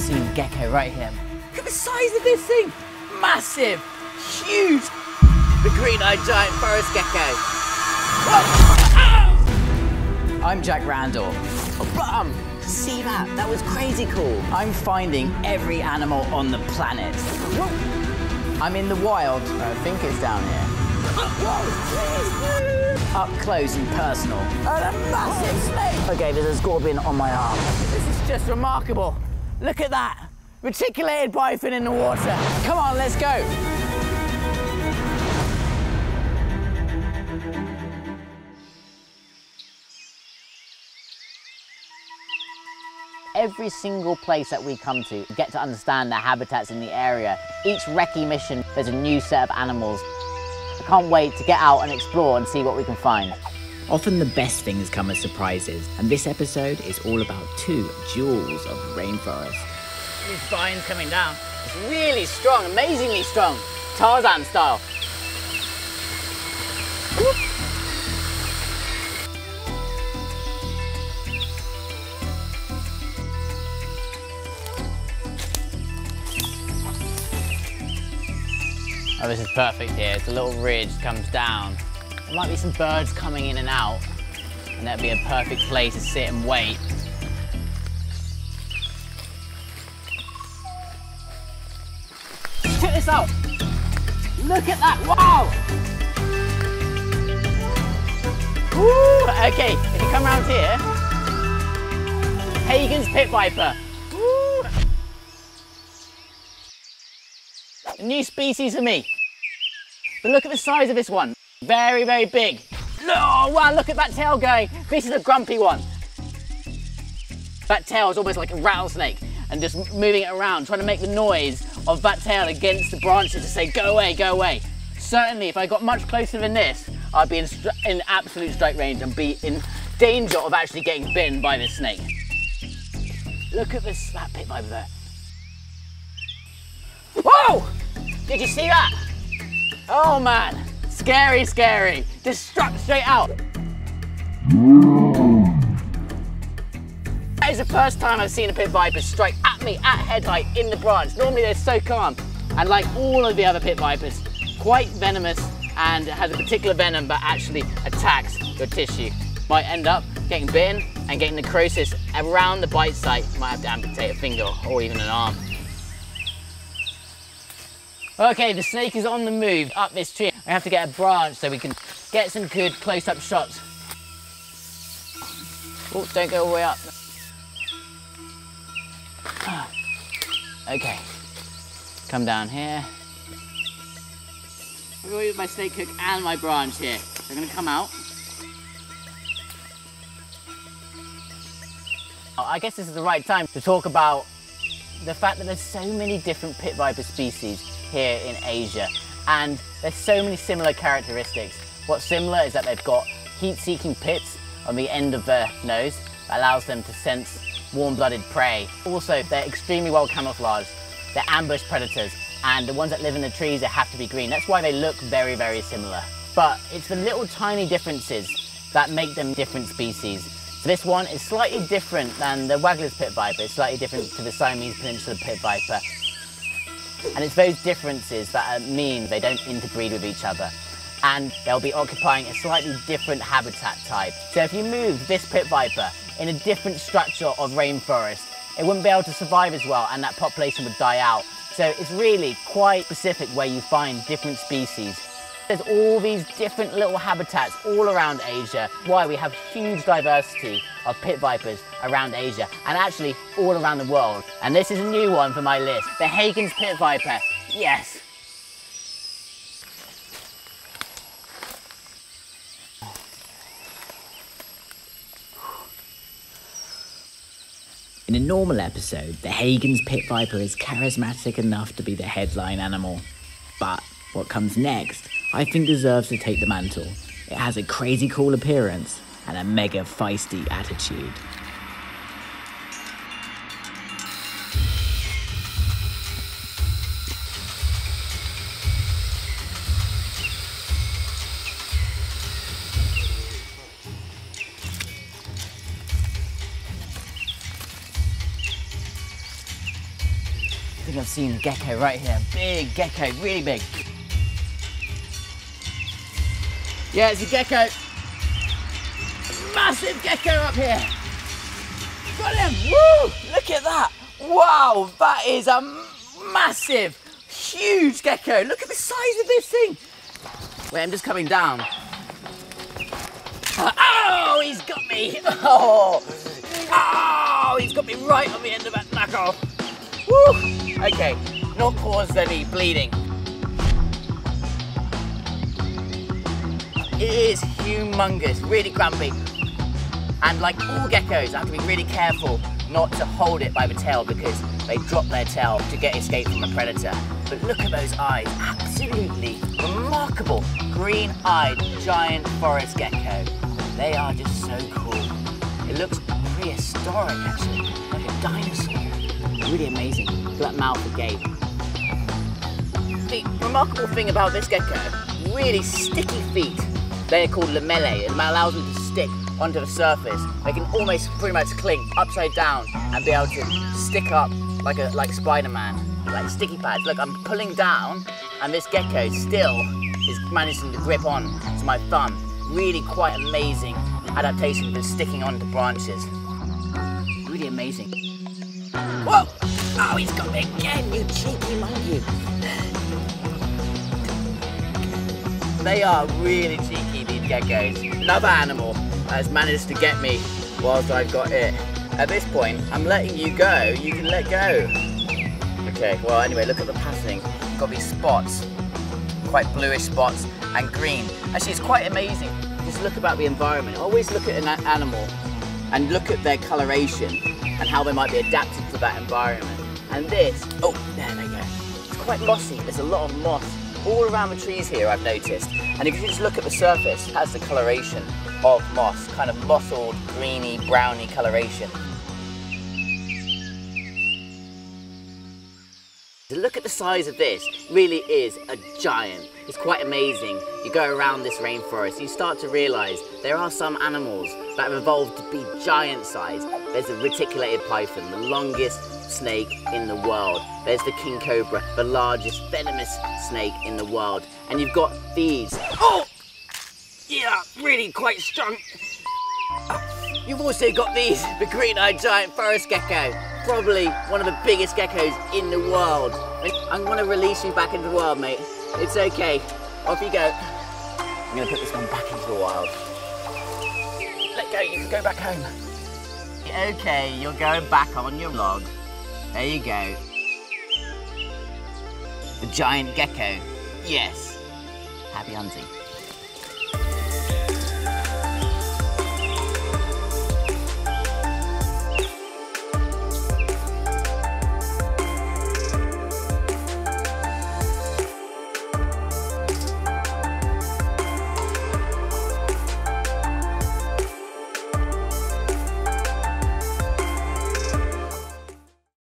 seen gecko right here. Look at the size of this thing! Massive! Huge! The green-eyed giant forest gecko. I'm Jack Randall. Oh, bum! See that? That was crazy cool. I'm finding every animal on the planet. I'm in the wild. I think it's down here. Up close and personal. And a massive snake! Okay, there's a scorpion on my arm. This is just remarkable. Look at that. Reticulated python in the water. Come on, let's go. every single place that we come to, get to understand the habitats in the area. Each recce mission, there's a new set of animals. I can't wait to get out and explore and see what we can find. Often the best things come as surprises, and this episode is all about two jewels of rainforest. These vines coming down. It's really strong, amazingly strong. Tarzan style. Whoop. Oh, this is perfect here. It's a little ridge, comes down. There might be some birds coming in and out, and that'd be a perfect place to sit and wait. Check this out. Look at that, wow! Okay, if you come around here, Hagen's Pit Viper. A new species for me. But look at the size of this one. Very, very big. Oh, wow, look at that tail going. This is a grumpy one. That tail is almost like a rattlesnake and just moving it around, trying to make the noise of that tail against the branches to say, go away, go away. Certainly, if I got much closer than this, I'd be in, in absolute strike range and be in danger of actually getting bitten by this snake. Look at this, that pit viper there. Whoa! Did you see that? Oh man, scary, scary. Just struck straight out. That is the first time I've seen a pit viper strike at me at head height in the branch. Normally they're so calm. And like all of the other pit vipers, quite venomous and has a particular venom but actually attacks your tissue. Might end up getting bitten and getting necrosis around the bite site. Might have to amputate a finger or even an arm. Okay, the snake is on the move up this tree. I have to get a branch so we can get some good close-up shots. Oh, don't go all the way up. Ah. Okay, come down here. I'm going with my snake hook and my branch here. They're gonna come out. Oh, I guess this is the right time to talk about the fact that there's so many different pit viper species here in Asia. And there's so many similar characteristics. What's similar is that they've got heat-seeking pits on the end of their nose that allows them to sense warm-blooded prey. Also, they're extremely well camouflaged. They're ambush predators, and the ones that live in the trees, they have to be green. That's why they look very, very similar. But it's the little tiny differences that make them different species. So this one is slightly different than the Wagler's pit viper. It's slightly different to the Siamese Peninsula pit viper. And it's those differences that uh, mean they don't interbreed with each other. And they'll be occupying a slightly different habitat type. So if you moved this pit viper in a different structure of rainforest, it wouldn't be able to survive as well and that population would die out. So it's really quite specific where you find different species there's all these different little habitats all around Asia, why we have huge diversity of pit vipers around Asia and actually all around the world. And this is a new one for my list, the Hagen's pit viper. Yes. In a normal episode, the Hagen's pit viper is charismatic enough to be the headline animal. But what comes next I think deserves to take the mantle. It has a crazy cool appearance and a mega feisty attitude. I think I've seen a gecko right here. Big gecko, really big. Yeah, it's a gecko. Massive gecko up here. Got him, woo! Look at that. Wow, that is a massive, huge gecko. Look at the size of this thing. Wait, I'm just coming down. Oh, he's got me. Oh, oh, he's got me right on the end of that knuckle. Woo. Okay, not caused any bleeding. It is humongous, really grumpy. And like all geckos, I have to be really careful not to hold it by the tail because they drop their tail to get escape from a predator. But look at those eyes, absolutely remarkable. Green-eyed giant forest gecko. They are just so cool. It looks prehistoric actually, like a dinosaur. Really amazing. Look at that mouth agape. The remarkable thing about this gecko, really sticky feet. They're called lamellae. It allows them to stick onto the surface. They can almost pretty much cling upside down and be able to stick up like a like Spider-Man, like sticky pads. Look, I'm pulling down and this gecko still is managing to grip on to my thumb really quite amazing adaptation for sticking onto branches. Really amazing. Whoa! Oh, he's got me again, you cheeky monkey. They are really cheeky, these geckos. Another animal has managed to get me whilst I've got it. At this point, I'm letting you go, you can let go. Okay, well anyway, look at the pattern. Got these spots, quite bluish spots and green. Actually, it's quite amazing. Just look about the environment. Always look at an animal and look at their coloration and how they might be adapted to that environment. And this, oh, there they go. It's quite mossy. There's a lot of moss all around the trees here, I've noticed. And if you just look at the surface, it has the coloration of moss, kind of mottled, greeny, browny coloration. Look at the size of this, really is a giant. It's quite amazing. You go around this rainforest, you start to realize there are some animals that have evolved to be giant size. There's the reticulated python, the longest snake in the world. There's the king cobra, the largest venomous snake in the world. And you've got these. Oh! Yeah, really quite strong. You've also got these, the green-eyed giant forest gecko probably one of the biggest geckos in the world. I'm gonna release you back into the wild, mate. It's okay. Off you go. I'm gonna put this one back into the wild. Let go, you can go back home. Okay, you're going back on your log. There you go. The giant gecko. Yes. Happy hunting.